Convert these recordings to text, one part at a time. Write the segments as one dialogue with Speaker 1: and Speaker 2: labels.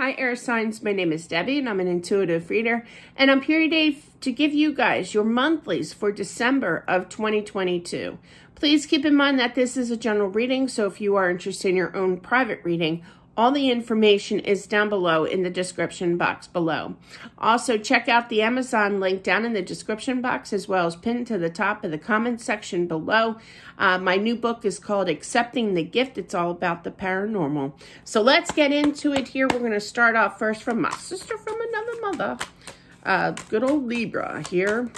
Speaker 1: Hi, air signs. My name is Debbie, and I'm an intuitive reader. And I'm here today to give you guys your monthlies for December of 2022. Please keep in mind that this is a general reading, so if you are interested in your own private reading, all the information is down below in the description box below. Also, check out the Amazon link down in the description box as well as pinned to the top of the comment section below. Uh, my new book is called Accepting the Gift. It's all about the paranormal. So let's get into it here. We're going to start off first from my sister from another mother. Uh, good old Libra here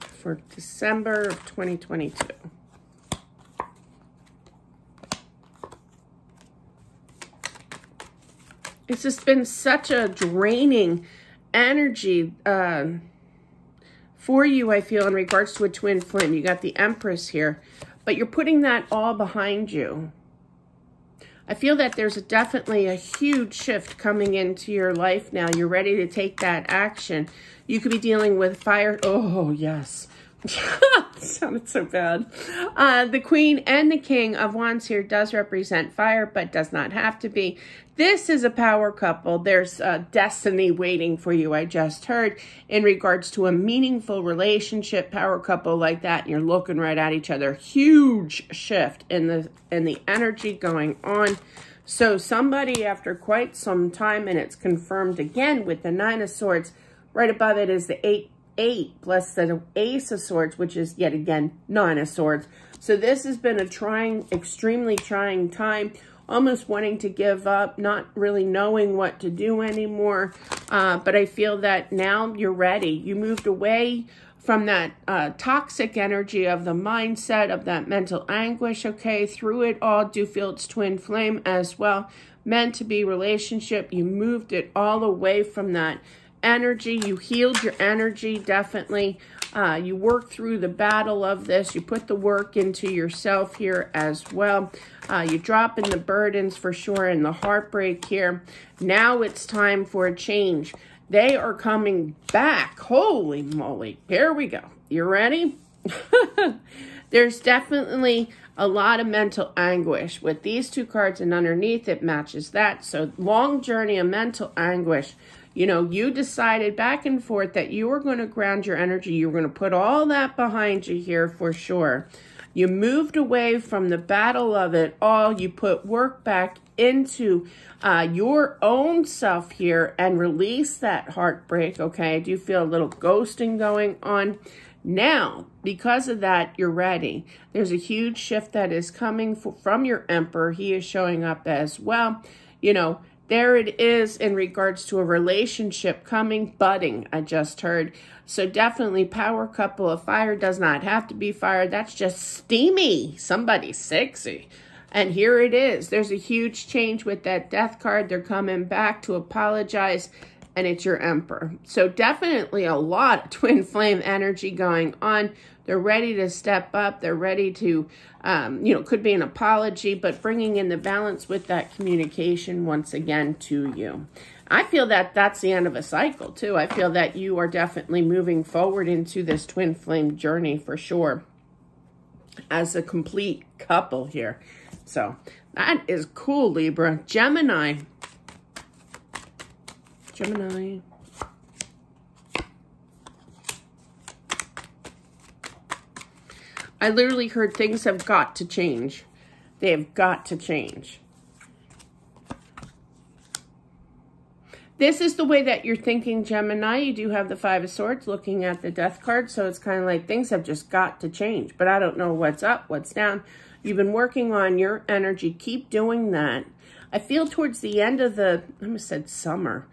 Speaker 1: for December of 2022. It's just been such a draining energy uh, for you, I feel, in regards to a twin flame. You got the Empress here, but you're putting that all behind you. I feel that there's a, definitely a huge shift coming into your life now. You're ready to take that action. You could be dealing with fire. Oh, yes. sounded so bad. Uh, the Queen and the King of Wands here does represent fire, but does not have to be. This is a power couple. There's a destiny waiting for you, I just heard, in regards to a meaningful relationship power couple like that. You're looking right at each other. Huge shift in the in the energy going on. So somebody after quite some time, and it's confirmed again with the Nine of Swords, right above it is the Eight eight plus the ace of swords, which is yet again nine of swords. So this has been a trying, extremely trying time, almost wanting to give up, not really knowing what to do anymore. Uh, but I feel that now you're ready. You moved away from that uh, toxic energy of the mindset, of that mental anguish, okay? Through it all, do feel its twin flame as well. Meant to be relationship. You moved it all away from that energy. You healed your energy, definitely. Uh, you worked through the battle of this. You put the work into yourself here as well. Uh, you drop in the burdens for sure and the heartbreak here. Now it's time for a change. They are coming back. Holy moly. Here we go. You ready? There's definitely a lot of mental anguish with these two cards and underneath it matches that. So long journey of mental anguish you know, you decided back and forth that you were going to ground your energy. You were going to put all that behind you here for sure. You moved away from the battle of it all. You put work back into uh, your own self here and release that heartbreak, okay? Do feel a little ghosting going on. Now, because of that, you're ready. There's a huge shift that is coming from your emperor. He is showing up as well. You know, there it is in regards to a relationship coming, budding, I just heard. So definitely power couple of fire does not have to be fire. That's just steamy. Somebody sexy. And here it is. There's a huge change with that death card. They're coming back to apologize and it's your emperor. So definitely a lot of twin flame energy going on. They're ready to step up. They're ready to, um, you know, could be an apology, but bringing in the balance with that communication once again to you. I feel that that's the end of a cycle, too. I feel that you are definitely moving forward into this twin flame journey for sure as a complete couple here. So that is cool, Libra. Gemini. Gemini. I literally heard things have got to change. They have got to change. This is the way that you're thinking, Gemini. You do have the Five of Swords looking at the Death card, so it's kind of like things have just got to change. But I don't know what's up, what's down. You've been working on your energy. Keep doing that. I feel towards the end of the, I almost said summer,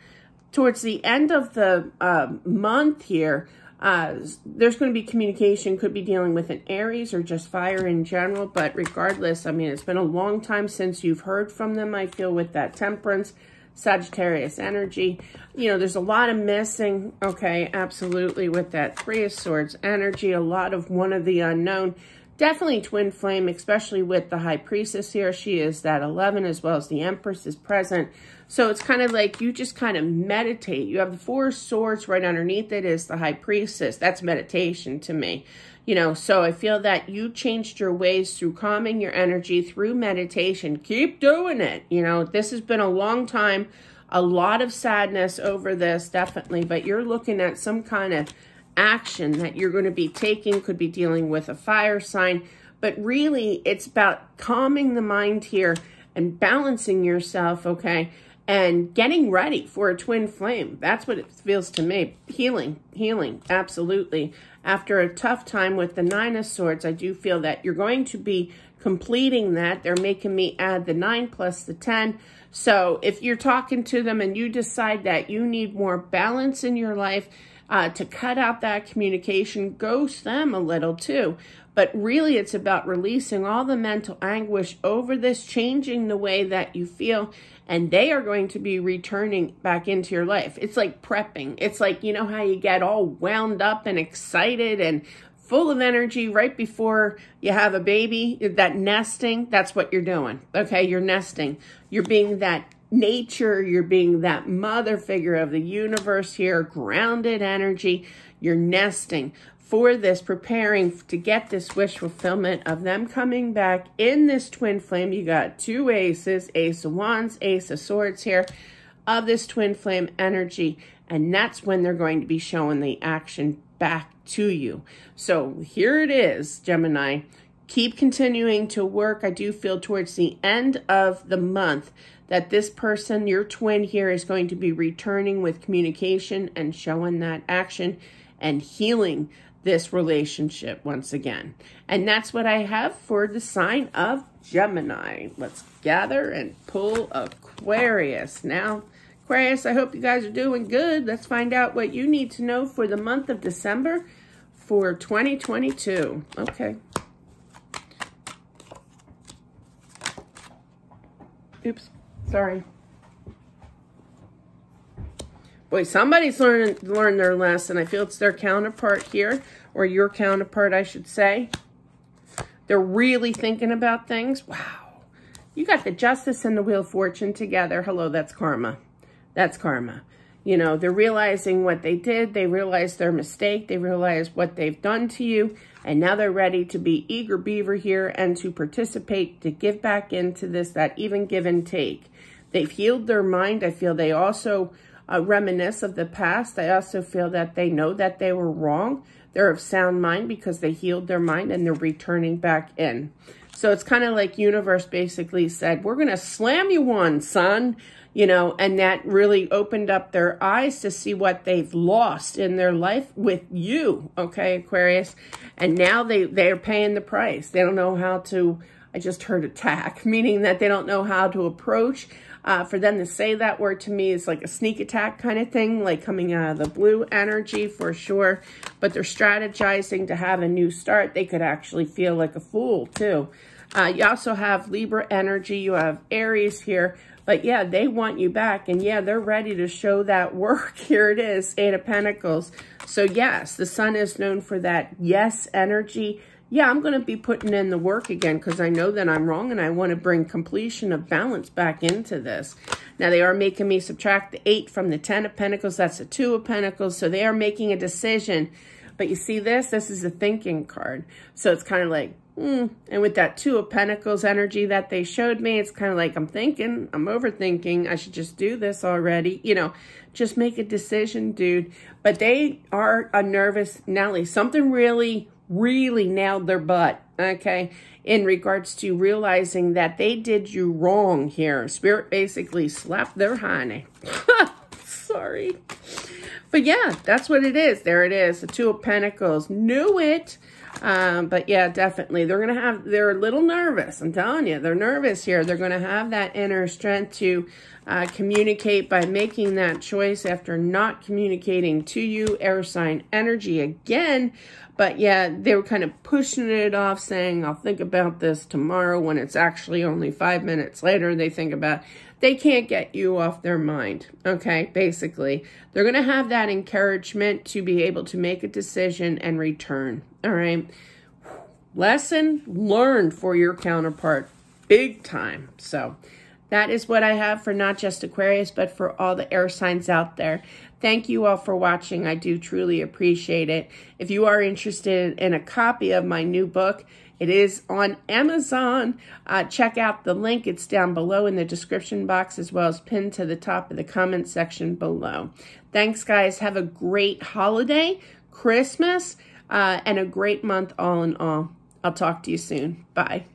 Speaker 1: towards the end of the uh, month here, uh, there's going to be communication, could be dealing with an Aries or just fire in general. But regardless, I mean, it's been a long time since you've heard from them, I feel, with that temperance, Sagittarius energy. You know, there's a lot of missing, okay, absolutely, with that Three of Swords energy, a lot of one of the unknown. Definitely twin flame, especially with the High Priestess here. She is that 11 as well as the Empress is present. So it's kind of like you just kind of meditate. You have the four swords right underneath it is the high priestess. That's meditation to me. You know, so I feel that you changed your ways through calming your energy through meditation. Keep doing it. You know, this has been a long time, a lot of sadness over this, definitely, but you're looking at some kind of action that you're going to be taking, could be dealing with a fire sign, but really it's about calming the mind here and balancing yourself, okay? and getting ready for a twin flame. That's what it feels to me. Healing, healing, absolutely. After a tough time with the Nine of Swords, I do feel that you're going to be completing that. They're making me add the 9 plus the 10. So if you're talking to them and you decide that you need more balance in your life, uh, to cut out that communication, ghost them a little too. But really, it's about releasing all the mental anguish over this, changing the way that you feel, and they are going to be returning back into your life. It's like prepping. It's like, you know how you get all wound up and excited and full of energy right before you have a baby, that nesting, that's what you're doing. Okay, you're nesting. You're being that nature, you're being that mother figure of the universe here, grounded energy, you're nesting for this, preparing to get this wish fulfillment of them coming back in this twin flame. You got two aces, ace of wands, ace of swords here of this twin flame energy. And that's when they're going to be showing the action back to you. So here it is, Gemini. Keep continuing to work. I do feel towards the end of the month that this person, your twin here, is going to be returning with communication and showing that action and healing this relationship once again. And that's what I have for the sign of Gemini. Let's gather and pull Aquarius. Now, Aquarius, I hope you guys are doing good. Let's find out what you need to know for the month of December for 2022. Okay. Oops, sorry. Boy, somebody's learned, learned their lesson. I feel it's their counterpart here, or your counterpart, I should say. They're really thinking about things. Wow. You got the justice and the wheel of fortune together. Hello, that's karma. That's karma. You know, they're realizing what they did. They realize their mistake. They realize what they've done to you. And now they're ready to be eager beaver here and to participate, to give back into this, that even give and take. They've healed their mind. I feel they also uh, reminisce of the past. I also feel that they know that they were wrong. They're of sound mind because they healed their mind and they're returning back in. So it's kind of like universe basically said, we're going to slam you one, son. You know, and that really opened up their eyes to see what they've lost in their life with you, okay, Aquarius? And now they, they're paying the price. They don't know how to, I just heard attack, meaning that they don't know how to approach uh, for them to say that word to me is like a sneak attack kind of thing, like coming out of the blue energy for sure. But they're strategizing to have a new start. They could actually feel like a fool too. Uh, you also have Libra energy. You have Aries here. But yeah, they want you back. And yeah, they're ready to show that work. Here it is, Eight of Pentacles. So yes, the sun is known for that yes energy yeah, I'm going to be putting in the work again because I know that I'm wrong and I want to bring completion of balance back into this. Now, they are making me subtract the 8 from the 10 of Pentacles. That's the 2 of Pentacles. So they are making a decision. But you see this? This is a thinking card. So it's kind of like, hmm. And with that 2 of Pentacles energy that they showed me, it's kind of like, I'm thinking, I'm overthinking. I should just do this already. You know, just make a decision, dude. But they are a nervous Nelly. Something really really nailed their butt, okay, in regards to realizing that they did you wrong here. Spirit basically slapped their honey. Sorry. But yeah, that's what it is. There it is. The Two of Pentacles. Knew it. Um, but yeah, definitely. They're going to have, they're a little nervous. I'm telling you, they're nervous here. They're going to have that inner strength to uh, communicate by making that choice after not communicating to you, air sign energy again. But yeah, they were kind of pushing it off, saying, I'll think about this tomorrow when it's actually only five minutes later. They think about, they can't get you off their mind. Okay, basically. They're going to have that encouragement to be able to make a decision and return. All right. Lesson learned for your counterpart. Big time. So That is what I have for not just Aquarius, but for all the air signs out there. Thank you all for watching. I do truly appreciate it. If you are interested in a copy of my new book, it is on Amazon. Uh, check out the link. It's down below in the description box as well as pinned to the top of the comment section below. Thanks, guys. Have a great holiday, Christmas, uh, and a great month all in all. I'll talk to you soon. Bye.